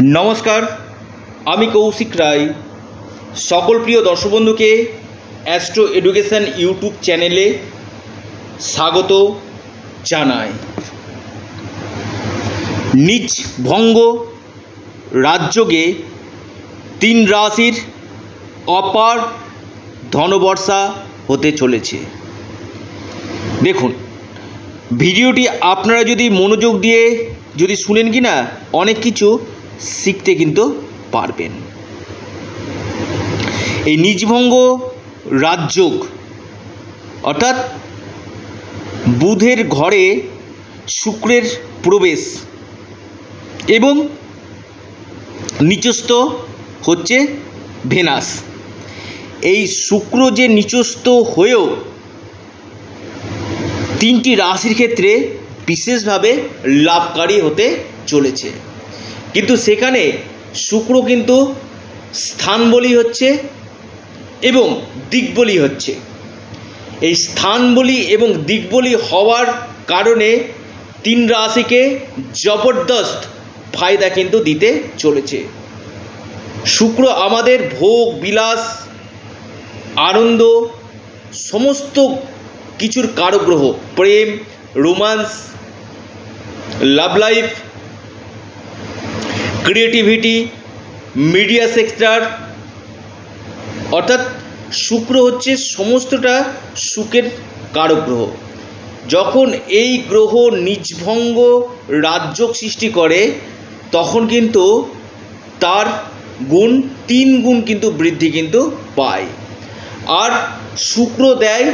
নমস্কার, আমি কৌশিক রায়। সকল প্রিয় দর্শক বন্ধুকে অ্যাস্ট্রো এডুকেশন ইউটিউব চ্যানেলে স্বাগত জানাই। নিজ ভঙ্গ রাজ্যকে তিন রাশির অপার ধনবর্ষা হতে চলেছে। দেখুন, ভিডিওটি আপনারা যদি মনোযোগ দিয়ে যদি শুনেন কি না অনেক কিছু শিখতে কিন্তু পারবেন। এই নিজভঙ্গ রাজযোগ, অর্থাৎ বুধের ঘরে শুক্রের প্রবেশ এবং নিচস্থ হচ্ছে ভেনাস। এই শুক্র যে নিচস্থ হয়েও তিনটি রাশির ক্ষেত্রে বিশেষভাবে লাভকারী হতে চলেছে। কিন্তু সেখানে শুক্র কিন্তু স্থান বলি হচ্ছে এবং দিক বলি হচ্ছে। এই স্থান বলি এবং দিক বলি হওয়ার কারণে তিন রাশিকে জবরদস্ত ফায়দা কিন্তু দিতে চলেছে। শুক্র আমাদের ভোগ, বিলাস, আনন্দ, সমস্ত কিছুর কারগ্রহ, প্রেম romance love life creativity, media sector, অর্থাৎ শুক্র হচ্ছে সমস্তটা সুখের কারক গ্রহ যখন এই গ্রহ নিজভঙ্গ রাজ্য সৃষ্টি করে, তখন কিন্তু তার গুণ, তিন গুণ কিন্তু বৃদ্ধি কিন্তু পায়। আর শুক্র দেয়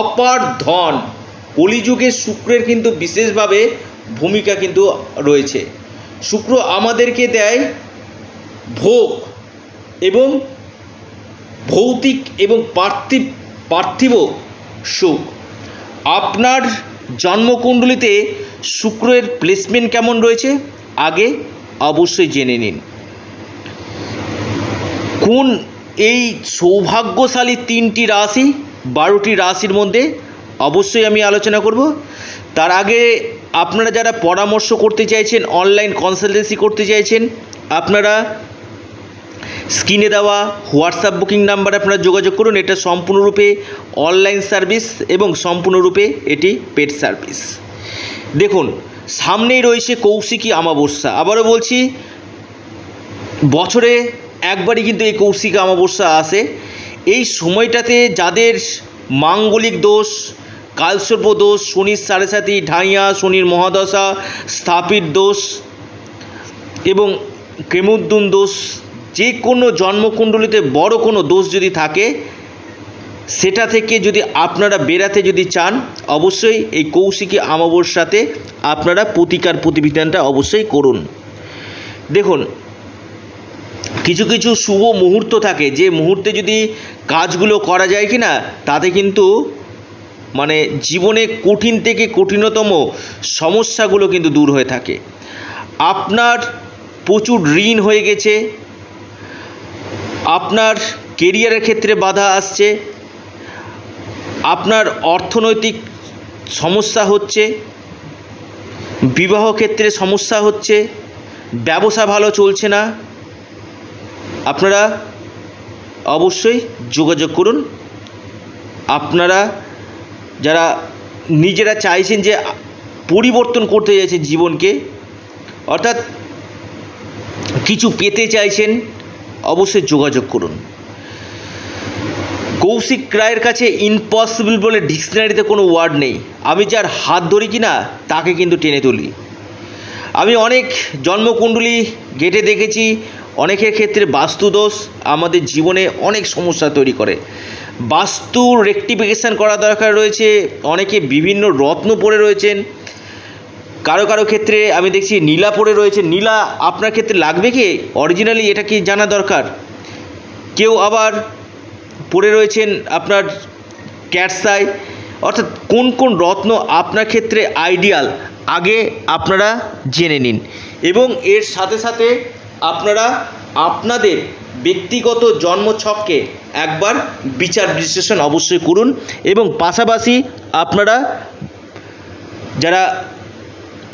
অপার ধন। কলিযুগে শুক্রের কিন্তু বিশেষভাবে ভূমিকা কিন্তু রয়েছে। শুক্র আমাদেরকে দেয় ভোগ এবং ভৌতিক এবং পার্থিব পার্থিব সুখ। আপনার জন্মকুণ্ডলিতে শুক্রের প্লেসমেন্ট কেমন রয়েছে? আগে অবশ্যই জেনে নিন। কোন এই সৌভাগ্যশালী তিনটি রাশি, বারোটি রাশির মধ্যে অবশ্যই আমি আলোচনা করব। তার আগে আপনারা যারা পরামর্শ করতে চাইছেন অনলাইন কনসালটেন্সি করতে চাইছেন, আপনারা স্ক্রিনে দেওয়া হোয়াটসঅ্যাপ বুকিং নাম্বার আপনারা যোগাযোগ করুন। এটা সম্পূর্ণরূপে অনলাইন সার্ভিস এবং সম্পূর্ণরূপে এটি পেড সার্ভিস দেখুন, সামনেই রয়েছে কৌশিকী অমাবস্যা। আবারও বলছি, বছরে একবারই কিন্তু এই কৌশিক অমাবস্যা আসে। এই সময়টাতে যাদের মাঙ্গলিক দোষ কালসর্প দোষ, শনির সাড়ে সাথী ঢাইয়া, শনির মহাদশা, স্থাপিত দোষ এবং ক্রেমুদ্দুন দোষ, যে কোনো জন্মকুণ্ডলিতে বড় কোনো দোষ যদি থাকে, সেটা থেকে যদি আপনারা বেরাতে যদি চান, অবশ্যই এই কৌশিকী অমাবস্যাতে আপনারা প্রতিকার প্রতিবিধানটা অবশ্যই করুন। দেখুন, কিছু কিছু শুভ মুহূর্ত থাকে, যে মুহূর্তে যদি কাজগুলো করা যায় কি না তাতে কিন্তু মানে জীবনে কঠিন থেকে কঠিনতম সমস্যাগুলো কিন্তু দূর হয়ে থাকে। আপনার প্রচুর ঋণ হয়ে গেছে, আপনার কেরিয়ারের ক্ষেত্রে বাধা আসছে, আপনার অর্থনৈতিক সমস্যা হচ্ছে, বিবাহ ক্ষেত্রে সমস্যা হচ্ছে, ব্যবসা ভালো চলছে না, আপনারা অবশ্যই যোগাযোগ করুন। আপনারা যারা নিজেরা চাইছেন যে পরিবর্তন করতে চাইছেন জীবনকে, অর্থাৎ কিছু পেতে চাইছেন, অবশ্যই যোগাযোগ করুন। কৌশিক রায়ের কাছে ইম্পসিবল বলে ডিকশনারিতে কোনো ওয়ার্ড নেই। আমি যার হাত ধরি কি না তাকে কিন্তু টেনে তুলি। আমি অনেক জন্মকুণ্ডলী গেটে দেখেছি, অনেকের ক্ষেত্রে বাস্তুদোষ আমাদের জীবনে অনেক সমস্যা তৈরি করে। বাস্তু রেকটিফিকেশান করা দরকার রয়েছে। অনেকে বিভিন্ন রত্ন পড়ে রয়েছেন। কারও কারও ক্ষেত্রে আমি দেখছি নীলা পড়ে রয়েছে নীলা, আপনার ক্ষেত্রে লাগবে কি? অরিজিনালি এটা কি জানা দরকার? কেউ আবার পড়ে রয়েছেন আপনার ক্যাটসাই। অর্থাৎ কোন কোন রত্ন আপনার ক্ষেত্রে আইডিয়াল আগে আপনারা জেনে নিন। এবং এর সাথে সাথে আপনারা আপনাদের ব্যক্তিগত জন্মছককে একবার বিচার বিশ্লেষণ অবশ্যই করুন এবং পাশাপাশি আপনারা যারা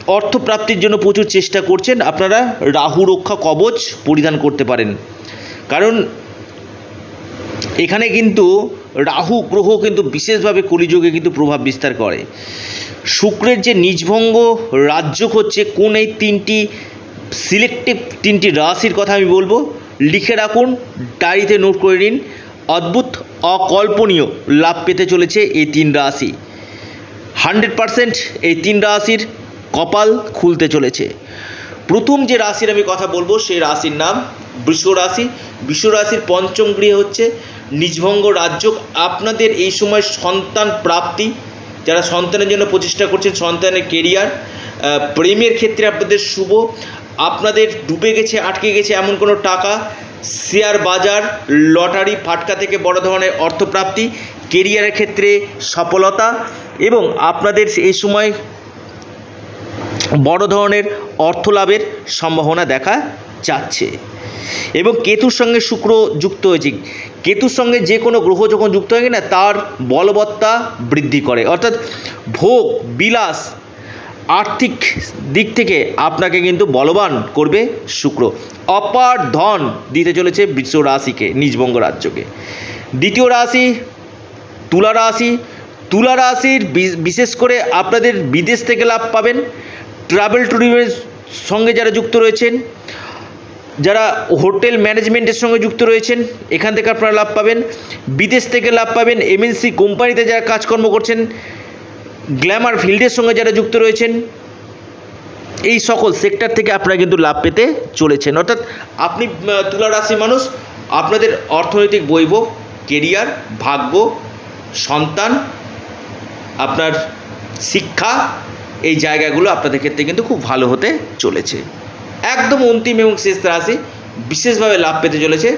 অর্থপ্রাপ্তির জন্য প্রচুর চেষ্টা করছেন, আপনারা রাহু রক্ষা কবচ পরিধান করতে পারেন। কারণ এখানে কিন্তু রাহু গ্রহ কিন্তু বিশেষভাবে কলিযুগে কিন্তু প্রভাব বিস্তার করে। শুক্রের যে নিজভঙ্গ রাজ্য হচ্ছে কোন এই তিনটি, সিলেক্টিভ তিনটি রাশির কথা আমি বলব। লিখে রাখুন, ডায়েরিতে নোট করে নিন। অদ্ভুত, অকল্পনীয় লাভ পেতে চলেছে এই তিন রাশি। হান্ড্রেড পারসেন্ট এই তিন রাশির কপাল খুলতে চলেছে। প্রথম যে রাশির আমি কথা বলব, সেই রাশির নাম বৃষ রাশি। রাশির পঞ্চম গৃহে হচ্ছে নিজভঙ্গ রাজ্য আপনাদের এই সময় সন্তান প্রাপ্তি, যারা সন্তানের জন্য প্রচেষ্টা করছেন, সন্তানের কেরিয়ার প্রেমের ক্ষেত্রে আপনাদের শুভ। আপনাদের ডুবে গেছে, আটকে গেছে এমন কোনো টাকা? শেয়ার বাজার, লটারি, ফাটকা থেকে বড় ধরনের অর্থপ্রাপ্তি, কেরিয়ারের ক্ষেত্রে সফলতা এবং আপনাদের এই সময় বড় ধরনের অর্থ লাভের সম্ভাবনা দেখা যাচ্ছে। এবং কেতুর সঙ্গে শুক্র যুক্ত হয়েছে। কেতুর সঙ্গে যে কোনো গ্রহ যখন যুক্ত হয়ে না তার বলবত্তা বৃদ্ধি করে। অর্থাৎ ভোগ, বিলাস আর্থিক দিক থেকে আপনাকে কিন্তু বলবান করবে শুক্র। অপার ধন দিতে চলেছে বৃষ রাশিকে, নিজবঙ্গ রাজ্যকে। দ্বিতীয় রাশি, তুলা রাশি। তুলা রাশির বিশেষ করে আপনাদের বিদেশ থেকে লাভ পাবেন। ট্রাভেল ট্যুরিজমের সঙ্গে যারা যুক্ত রয়েছেন, যারা হোটেল ম্যানেজমেন্টের সঙ্গে যুক্ত রয়েছেন, এখান থেকে আপনারা লাভ পাবেন। বিদেশ থেকে লাভ পাবেন এমএনসি কোম্পানিতে যারা কাজকর্ম করছেন গ্ল্যামার ফিল্ডের সঙ্গে যারা যুক্ত রয়েছেন, এই সকল সেক্টর থেকে আপনারা কিন্তু লাভ পেতে চলেছেন। অর্থাৎ আপনি তুলা রাশি মানুষ, আপনাদের অর্থনৈতিক বৈভব কেরিয়ার ভাগ্য, সন্তান, আপনার শিক্ষা, এই জায়গাগুলো আপনাদের ক্ষেত্রে কিন্তু খুব ভালো হতে চলেছে। একদম অন্তিম এবং শেষ রাশি বিশেষভাবে লাভ পেতে চলেছে,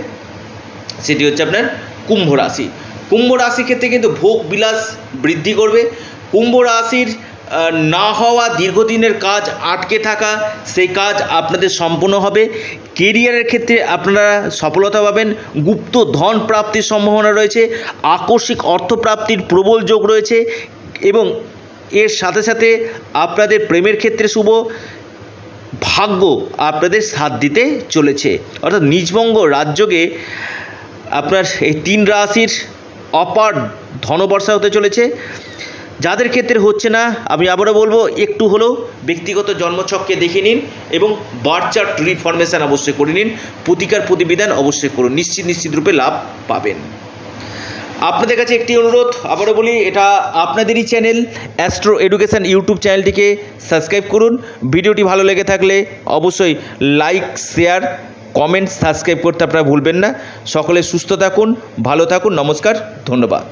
সেটি হচ্ছে আপনার কুম্ভ রাশি। কুম্ভ রাশির ক্ষেত্রে কিন্তু ভোগ বিলাস বৃদ্ধি করবে কুম্ভ রাশির না হওয়া দীর্ঘদিনের কাজ আটকে থাকা, সেই কাজ আপনাদের সম্পূর্ণ হবে। কেরিয়ারের ক্ষেত্রে আপনারা সফলতা পাবেন। গুপ্ত ধন প্রাপ্তির সম্ভাবনা রয়েছে। আকস্মিক অর্থপ্রাপ্তির প্রবল যোগ রয়েছে এবং এর সাথে সাথে আপনাদের প্রেমের ক্ষেত্রে শুভ ভাগ্য আপনাদের সাথ দিতে চলেছে। অর্থাৎ নিজবঙ্গ রাজ্যকে আপনার এই তিন রাশির অপার ধনবর্ষা হতে চলেছে। যাদের ক্ষেত্রে হচ্ছে না, আমি আবারও বলব, একটু হলেও ব্যক্তিগত জন্মছককে দেখে নিন এবং বার্থ চার্ট রিফরমেশান অবশ্যই করে নিন, প্রতিকার প্রতিবিধান অবশ্যই করুন, নিশ্চিত নিশ্চিত রূপে লাভ পাবেন। আপনাদের কাছে একটি অনুরোধ, আবারও বলি, এটা আপনাদেরই চ্যানেল, অ্যাস্ট্রো এডুকেশান ইউটিউব চ্যানেলটিকে সাবস্ক্রাইব করুন। ভিডিওটি ভালো লেগে থাকলে অবশ্যই লাইক, শেয়ার, কমেন্ট, সাবস্ক্রাইব করতে আপনারা ভুলবেন না। সকলে সুস্থ থাকুন, ভালো থাকুন, নমস্কার, ধন্যবাদ।